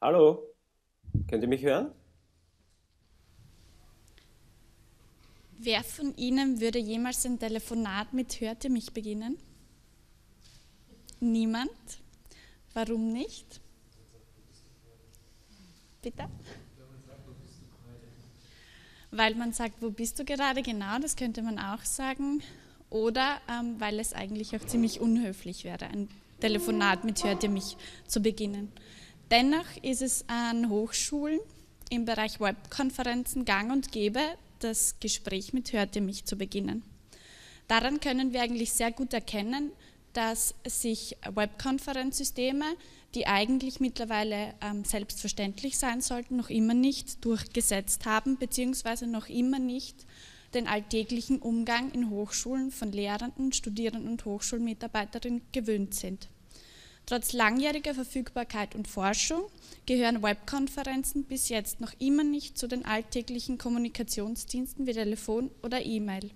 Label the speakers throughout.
Speaker 1: Hallo, könnt ihr mich hören?
Speaker 2: Wer von Ihnen würde jemals ein Telefonat mit Hörte mich beginnen? Niemand? Warum nicht? Bitte? Weil man sagt, wo bist du gerade? Genau, das könnte man auch sagen. Oder ähm, weil es eigentlich auch ziemlich unhöflich wäre, ein Telefonat mit Hörte mich zu beginnen. Dennoch ist es an Hochschulen im Bereich Webkonferenzen gang und gäbe, das Gespräch mit Hörte mich zu beginnen. Daran können wir eigentlich sehr gut erkennen, dass sich Webkonferenzsysteme, die eigentlich mittlerweile ähm, selbstverständlich sein sollten, noch immer nicht durchgesetzt haben, beziehungsweise noch immer nicht den alltäglichen Umgang in Hochschulen von Lehrenden, Studierenden und Hochschulmitarbeiterinnen gewöhnt sind. Trotz langjähriger Verfügbarkeit und Forschung gehören Webkonferenzen bis jetzt noch immer nicht zu den alltäglichen Kommunikationsdiensten wie Telefon oder E-Mail.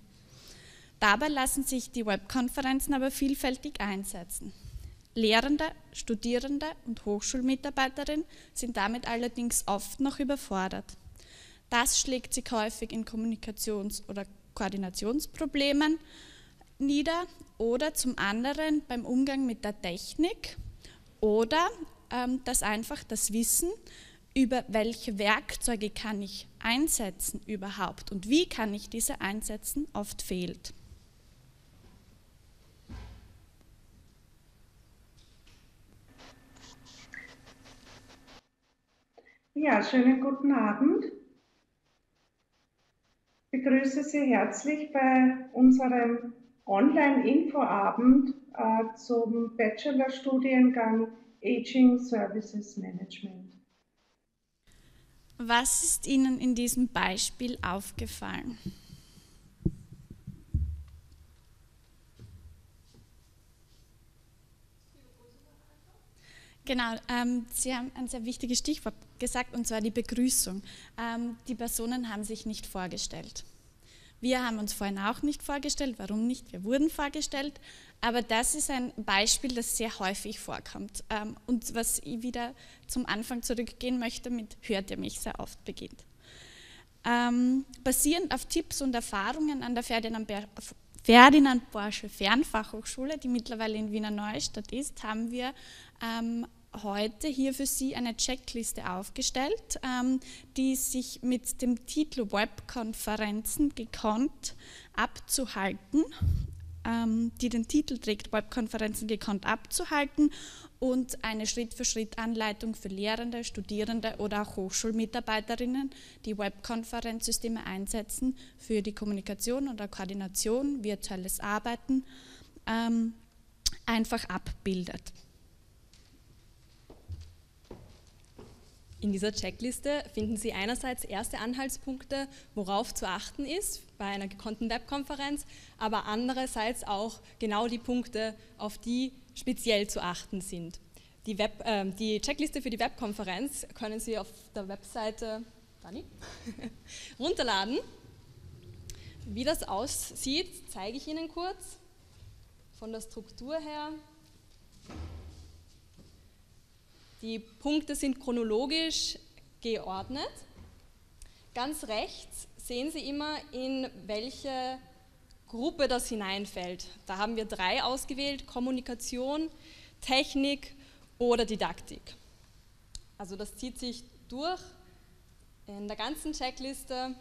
Speaker 2: Dabei lassen sich die Webkonferenzen aber vielfältig einsetzen. Lehrende, Studierende und Hochschulmitarbeiterinnen sind damit allerdings oft noch überfordert. Das schlägt sich häufig in Kommunikations- oder Koordinationsproblemen nieder oder zum anderen beim Umgang mit der Technik oder ähm, dass einfach das Wissen über welche Werkzeuge kann ich einsetzen überhaupt und wie kann ich diese einsetzen oft fehlt.
Speaker 3: Ja, schönen guten Abend. Ich begrüße Sie herzlich bei unserem Online-Infoabend äh, zum Bachelorstudiengang Aging Services Management.
Speaker 2: Was ist Ihnen in diesem Beispiel aufgefallen? Genau, ähm, Sie haben ein sehr wichtiges Stichwort gesagt, und zwar die Begrüßung. Ähm, die Personen haben sich nicht vorgestellt. Wir haben uns vorhin auch nicht vorgestellt. Warum nicht? Wir wurden vorgestellt. Aber das ist ein Beispiel, das sehr häufig vorkommt. Ähm, und was ich wieder zum Anfang zurückgehen möchte, mit hört ihr mich sehr oft beginnt. Ähm, basierend auf Tipps und Erfahrungen an der Ferdinand, Ferdinand Porsche Fernfachhochschule, die mittlerweile in Wiener Neustadt ist, haben wir ähm, heute hier für Sie eine Checkliste aufgestellt, ähm, die sich mit dem Titel Webkonferenzen gekonnt abzuhalten, ähm, die den Titel trägt, Webkonferenzen gekonnt abzuhalten und eine Schritt-für-Schritt-Anleitung für Lehrende, Studierende oder auch Hochschulmitarbeiterinnen, die Webkonferenzsysteme einsetzen für die Kommunikation oder Koordination, virtuelles Arbeiten, ähm, einfach abbildet.
Speaker 4: In dieser Checkliste finden Sie einerseits erste Anhaltspunkte, worauf zu achten ist bei einer gekonnten Webkonferenz, aber andererseits auch genau die Punkte, auf die speziell zu achten sind. Die, Web, äh, die Checkliste für die Webkonferenz können Sie auf der Webseite Dani, runterladen. Wie das aussieht, zeige ich Ihnen kurz. Von der Struktur her die Punkte sind chronologisch geordnet. Ganz rechts sehen Sie immer, in welche Gruppe das hineinfällt. Da haben wir drei ausgewählt, Kommunikation, Technik oder Didaktik. Also das zieht sich durch in der ganzen Checkliste.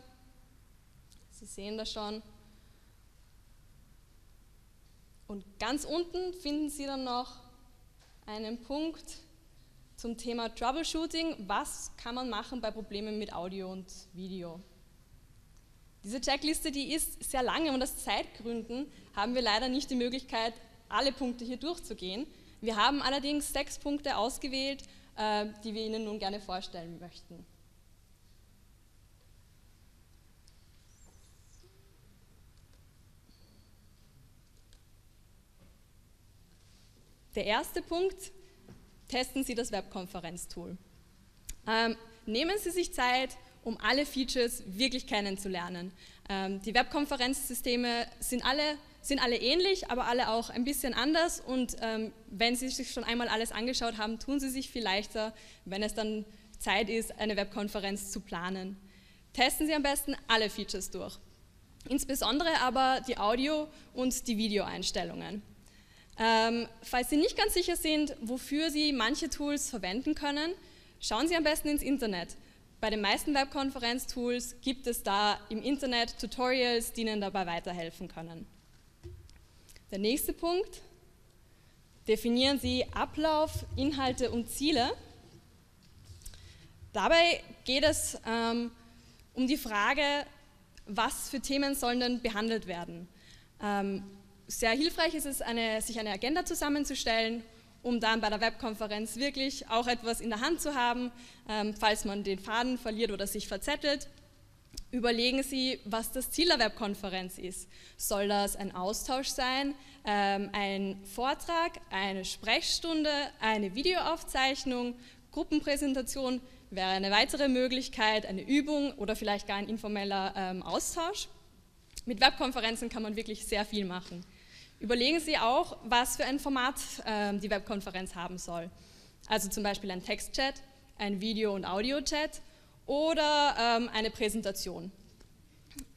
Speaker 4: Sie sehen das schon. Und ganz unten finden Sie dann noch einen Punkt, zum Thema Troubleshooting. Was kann man machen bei Problemen mit Audio und Video? Diese Checkliste, die ist sehr lange und aus Zeitgründen haben wir leider nicht die Möglichkeit, alle Punkte hier durchzugehen. Wir haben allerdings sechs Punkte ausgewählt, äh, die wir Ihnen nun gerne vorstellen möchten. Der erste Punkt testen Sie das Webkonferenztool. Ähm, nehmen Sie sich Zeit, um alle Features wirklich kennenzulernen. Ähm, die Webkonferenzsysteme sind alle sind alle ähnlich, aber alle auch ein bisschen anders und ähm, wenn Sie sich schon einmal alles angeschaut haben, tun Sie sich viel leichter, wenn es dann Zeit ist, eine Webkonferenz zu planen. Testen Sie am besten alle Features durch, insbesondere aber die Audio- und die Videoeinstellungen. Ähm, falls Sie nicht ganz sicher sind, wofür Sie manche Tools verwenden können, schauen Sie am besten ins Internet. Bei den meisten Webkonferenz-Tools gibt es da im Internet Tutorials, die Ihnen dabei weiterhelfen können. Der nächste Punkt, definieren Sie Ablauf, Inhalte und Ziele. Dabei geht es ähm, um die Frage, was für Themen sollen denn behandelt werden. Ähm, sehr hilfreich ist es, eine, sich eine Agenda zusammenzustellen, um dann bei der Webkonferenz wirklich auch etwas in der Hand zu haben, ähm, falls man den Faden verliert oder sich verzettelt. Überlegen Sie, was das Ziel der Webkonferenz ist. Soll das ein Austausch sein, ähm, ein Vortrag, eine Sprechstunde, eine Videoaufzeichnung, Gruppenpräsentation wäre eine weitere Möglichkeit, eine Übung oder vielleicht gar ein informeller ähm, Austausch. Mit Webkonferenzen kann man wirklich sehr viel machen. Überlegen Sie auch, was für ein Format äh, die Webkonferenz haben soll. Also zum Beispiel ein Textchat, ein Video- und Audiochat oder ähm, eine Präsentation.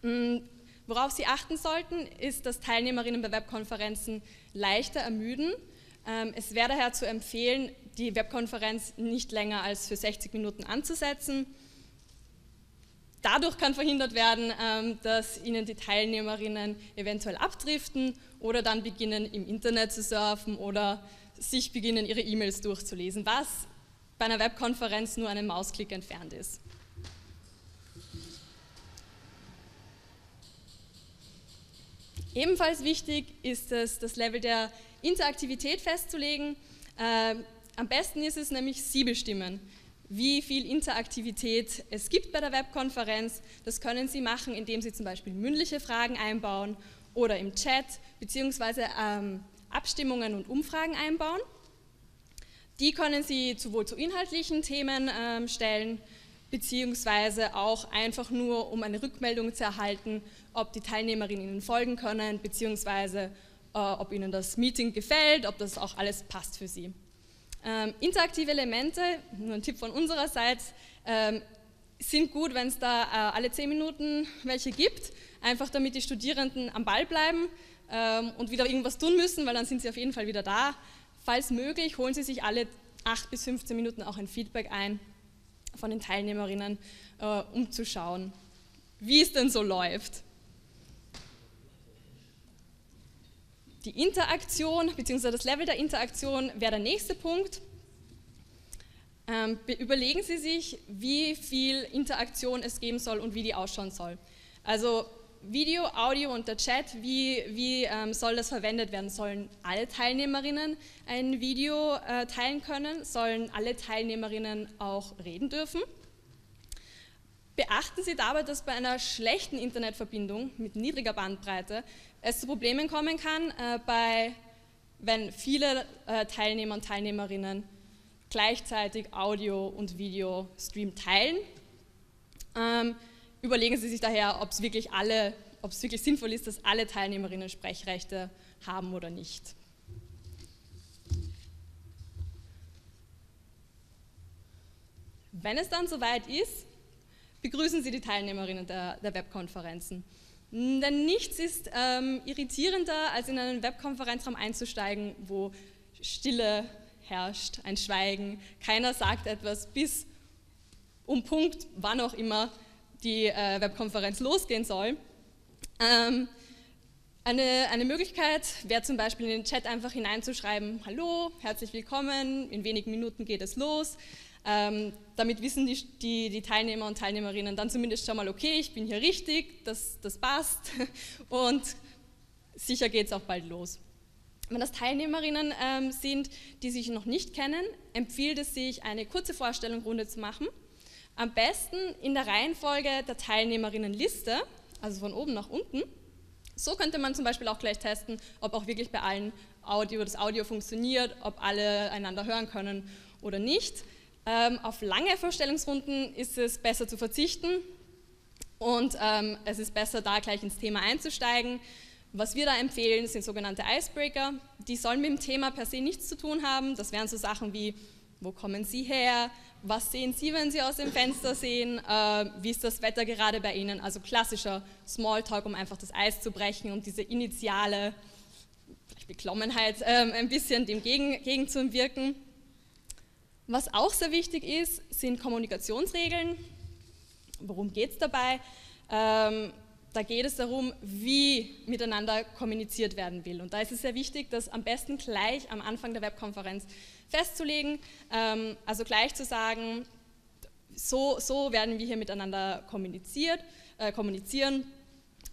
Speaker 4: Mhm. Worauf Sie achten sollten, ist, dass Teilnehmerinnen bei Webkonferenzen leichter ermüden. Ähm, es wäre daher zu empfehlen, die Webkonferenz nicht länger als für 60 Minuten anzusetzen Dadurch kann verhindert werden, ähm, dass Ihnen die Teilnehmerinnen eventuell abdriften oder dann beginnen im Internet zu surfen oder sich beginnen ihre E-Mails durchzulesen, was bei einer Webkonferenz nur einen Mausklick entfernt ist. Ebenfalls wichtig ist es, das Level der Interaktivität festzulegen. Äh, am besten ist es nämlich, Sie bestimmen wie viel Interaktivität es gibt bei der Webkonferenz. Das können Sie machen, indem Sie zum Beispiel mündliche Fragen einbauen oder im Chat beziehungsweise ähm, Abstimmungen und Umfragen einbauen. Die können Sie sowohl zu inhaltlichen Themen ähm, stellen, beziehungsweise auch einfach nur, um eine Rückmeldung zu erhalten, ob die Teilnehmerinnen Ihnen folgen können, beziehungsweise äh, ob Ihnen das Meeting gefällt, ob das auch alles passt für Sie. Ähm, interaktive Elemente, nur ein Tipp von unserer Seite, ähm, sind gut, wenn es da äh, alle zehn Minuten welche gibt, einfach damit die Studierenden am Ball bleiben ähm, und wieder irgendwas tun müssen, weil dann sind sie auf jeden Fall wieder da. Falls möglich, holen Sie sich alle 8 bis 15 Minuten auch ein Feedback ein von den Teilnehmerinnen, äh, um zu schauen, wie es denn so läuft. Die Interaktion bzw. das Level der Interaktion wäre der nächste Punkt. Ähm, überlegen Sie sich, wie viel Interaktion es geben soll und wie die ausschauen soll. Also Video, Audio und der Chat, wie, wie ähm, soll das verwendet werden? Sollen alle Teilnehmerinnen ein Video äh, teilen können? Sollen alle Teilnehmerinnen auch reden dürfen? Beachten Sie dabei, dass bei einer schlechten Internetverbindung mit niedriger Bandbreite es zu Problemen kommen kann, äh, bei, wenn viele äh, Teilnehmer und Teilnehmerinnen gleichzeitig Audio und Video Stream teilen. Ähm, überlegen Sie sich daher, ob es wirklich ob es wirklich sinnvoll ist, dass alle Teilnehmerinnen Sprechrechte haben oder nicht. Wenn es dann soweit ist, begrüßen Sie die Teilnehmerinnen der, der Webkonferenzen. Denn nichts ist ähm, irritierender, als in einen Webkonferenzraum einzusteigen, wo Stille herrscht, ein Schweigen, keiner sagt etwas, bis um Punkt, wann auch immer die äh, Webkonferenz losgehen soll. Ähm, eine, eine, Möglichkeit wäre zum Beispiel in den Chat einfach hineinzuschreiben, hallo, herzlich willkommen, in wenigen Minuten geht es los. Ähm, damit wissen die, die, die, Teilnehmer und Teilnehmerinnen dann zumindest schon mal, okay, ich bin hier richtig, das, das passt und sicher geht es auch bald los. Wenn das Teilnehmerinnen ähm, sind, die sich noch nicht kennen, empfiehlt es sich, eine kurze Vorstellungsrunde zu machen. Am besten in der Reihenfolge der Teilnehmerinnenliste, also von oben nach unten. So könnte man zum Beispiel auch gleich testen, ob auch wirklich bei allen Audio, das Audio funktioniert, ob alle einander hören können oder nicht. Ähm, auf lange Vorstellungsrunden ist es besser zu verzichten und ähm, es ist besser, da gleich ins Thema einzusteigen. Was wir da empfehlen, sind sogenannte Icebreaker. Die sollen mit dem Thema per se nichts zu tun haben. Das wären so Sachen wie, wo kommen Sie her? Was sehen Sie, wenn Sie aus dem Fenster sehen? Äh, wie ist das Wetter gerade bei Ihnen? Also klassischer Smalltalk, um einfach das Eis zu brechen und diese initiale Beklommenheit äh, ein bisschen dem gegen, gegenzuwirken. Was auch sehr wichtig ist, sind Kommunikationsregeln. Worum geht es dabei? Ähm, da geht es darum, wie miteinander kommuniziert werden will. Und da ist es sehr wichtig, das am besten gleich am Anfang der Webkonferenz festzulegen. Ähm, also gleich zu sagen, so, so werden wir hier miteinander kommuniziert, äh, kommunizieren.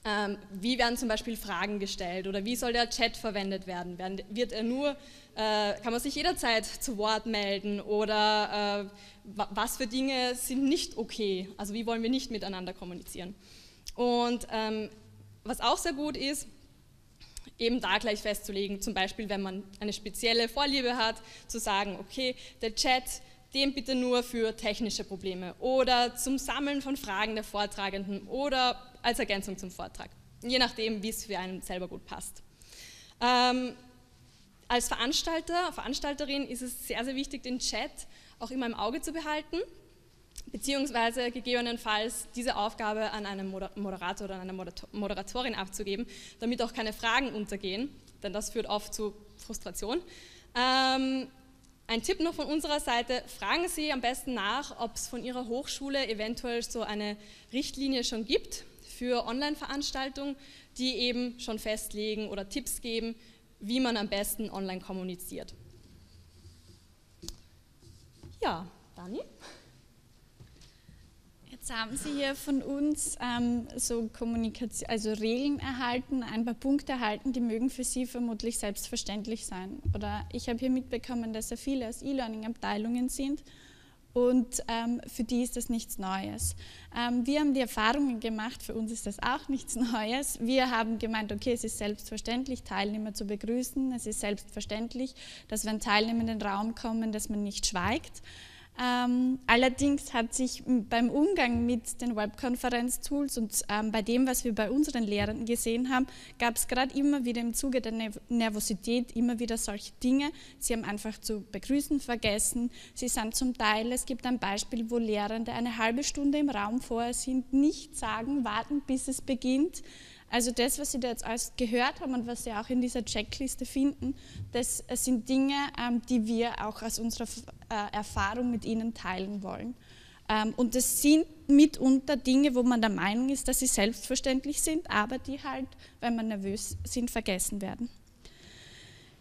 Speaker 4: Ähm, wie werden zum Beispiel Fragen gestellt oder wie soll der Chat verwendet werden? Wird er nur, äh, kann man sich jederzeit zu Wort melden oder äh, was für Dinge sind nicht okay? Also wie wollen wir nicht miteinander kommunizieren? Und ähm, was auch sehr gut ist, eben da gleich festzulegen, zum Beispiel wenn man eine spezielle Vorliebe hat, zu sagen, okay, der Chat, den bitte nur für technische Probleme oder zum Sammeln von Fragen der Vortragenden oder als Ergänzung zum Vortrag, je nachdem, wie es für einen selber gut passt. Ähm, als Veranstalter, Veranstalterin ist es sehr, sehr wichtig, den Chat auch immer im Auge zu behalten, beziehungsweise gegebenenfalls diese Aufgabe an einen Moderator oder an eine Moderatorin abzugeben, damit auch keine Fragen untergehen, denn das führt oft zu Frustration. Ähm, ein Tipp noch von unserer Seite, fragen Sie am besten nach, ob es von Ihrer Hochschule eventuell so eine Richtlinie schon gibt für Online-Veranstaltungen, die eben schon festlegen oder Tipps geben, wie man am besten online kommuniziert. Ja, Dani?
Speaker 2: Jetzt haben Sie hier von uns ähm, so Kommunikation, also Regeln erhalten, ein paar Punkte erhalten, die mögen für Sie vermutlich selbstverständlich sein. Oder ich habe hier mitbekommen, dass sehr viele aus E-Learning-Abteilungen sind und ähm, für die ist das nichts Neues. Ähm, wir haben die Erfahrungen gemacht, für uns ist das auch nichts Neues. Wir haben gemeint, okay, es ist selbstverständlich, Teilnehmer zu begrüßen. Es ist selbstverständlich, dass wenn Teilnehmer in den Raum kommen, dass man nicht schweigt. Ähm, allerdings hat sich beim Umgang mit den Webkonferenz-Tools und ähm, bei dem, was wir bei unseren Lehrenden gesehen haben, gab es gerade immer wieder im Zuge der Nervosität immer wieder solche Dinge. Sie haben einfach zu begrüßen vergessen. Sie sind zum Teil, es gibt ein Beispiel, wo Lehrende eine halbe Stunde im Raum vorher sind, nicht sagen, warten, bis es beginnt. Also das, was Sie da jetzt alles gehört haben und was Sie auch in dieser Checkliste finden, das sind Dinge, ähm, die wir auch aus unserer äh, Erfahrung mit Ihnen teilen wollen. Ähm, und das sind mitunter Dinge, wo man der Meinung ist, dass sie selbstverständlich sind, aber die halt, wenn man nervös sind, vergessen werden.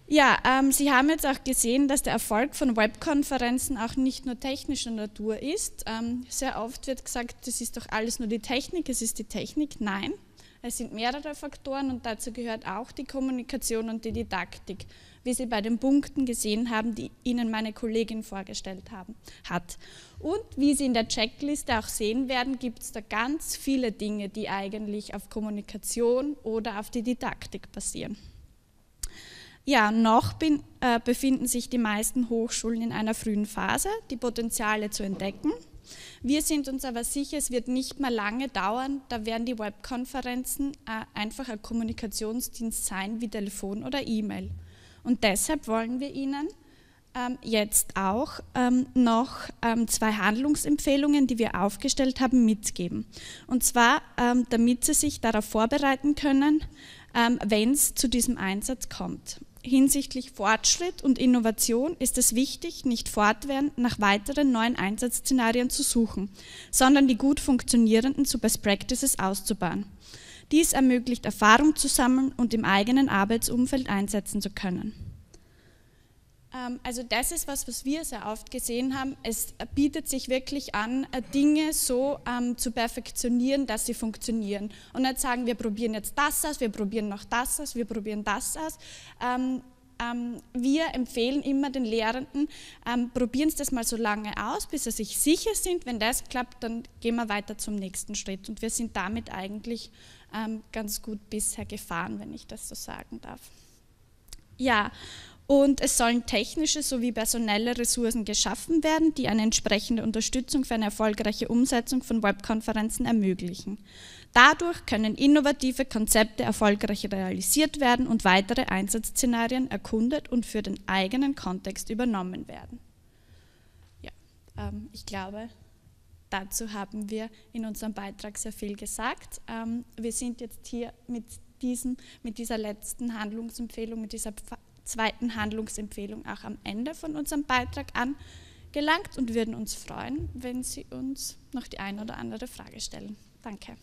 Speaker 2: Ja, ähm, Sie haben jetzt auch gesehen, dass der Erfolg von Webkonferenzen auch nicht nur technischer Natur ist. Ähm, sehr oft wird gesagt, das ist doch alles nur die Technik, es ist die Technik. Nein, es sind mehrere Faktoren und dazu gehört auch die Kommunikation und die Didaktik, wie Sie bei den Punkten gesehen haben, die Ihnen meine Kollegin vorgestellt haben, hat. Und wie Sie in der Checkliste auch sehen werden, gibt es da ganz viele Dinge, die eigentlich auf Kommunikation oder auf die Didaktik basieren. Ja, noch bin, äh, befinden sich die meisten Hochschulen in einer frühen Phase, die Potenziale zu entdecken wir sind uns aber sicher, es wird nicht mehr lange dauern, da werden die Webkonferenzen äh, einfach ein Kommunikationsdienst sein wie Telefon oder E-Mail. Und deshalb wollen wir Ihnen ähm, jetzt auch ähm, noch ähm, zwei Handlungsempfehlungen, die wir aufgestellt haben, mitgeben. Und zwar, damit Sie sich darauf vorbereiten können, wenn es zu diesem Einsatz kommt hinsichtlich Fortschritt und Innovation ist es wichtig, nicht fortwährend nach weiteren neuen Einsatzszenarien zu suchen, sondern die gut funktionierenden zu Best Practices auszubauen. Dies ermöglicht Erfahrung zu sammeln und im eigenen Arbeitsumfeld einsetzen zu können. Ähm, also das ist was, was wir sehr oft gesehen haben. Es bietet sich wirklich an, äh, Dinge so ähm, zu perfektionieren, dass sie funktionieren. Und nicht sagen, wir probieren jetzt das aus, wir probieren noch das aus, wir probieren das aus. Ähm, ähm, wir empfehlen immer den Lehrenden, ähm, probieren Sie das mal so lange aus, bis sie sich sicher sind. Wenn das klappt, dann gehen wir weiter zum nächsten Schritt. Und wir sind damit eigentlich ähm, ganz gut bisher gefahren, wenn ich das so sagen darf. Ja, und es sollen technische sowie personelle Ressourcen geschaffen werden, die eine entsprechende Unterstützung für eine erfolgreiche Umsetzung von Webkonferenzen ermöglichen. Dadurch können innovative Konzepte erfolgreich realisiert werden und weitere Einsatzszenarien erkundet und für den eigenen Kontext übernommen werden. Ja, ähm, ich glaube, dazu haben wir in unserem Beitrag sehr viel gesagt. Ähm, wir sind jetzt hier mit, diesem, mit dieser letzten Handlungsempfehlung, mit dieser zweiten Handlungsempfehlung auch am Ende von unserem Beitrag angelangt und würden uns freuen, wenn Sie uns noch die eine oder andere Frage stellen. Danke.